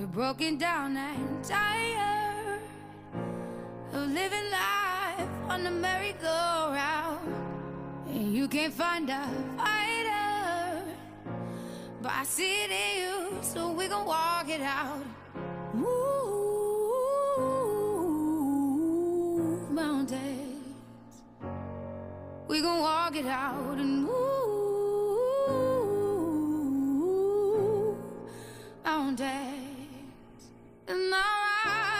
You're broken down and tired of living life on the merry-go-round. And you can't find a fighter, but I see it in you, so we gon' walk it out. Move mountains. We gon' walk it out and move mountains. And I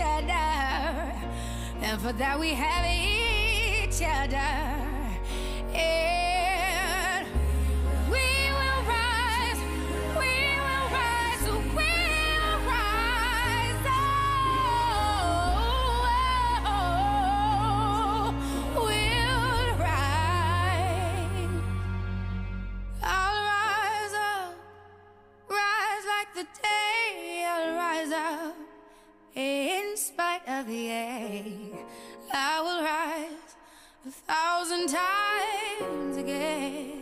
Other, and for that we have each other. And I will rise a thousand times again.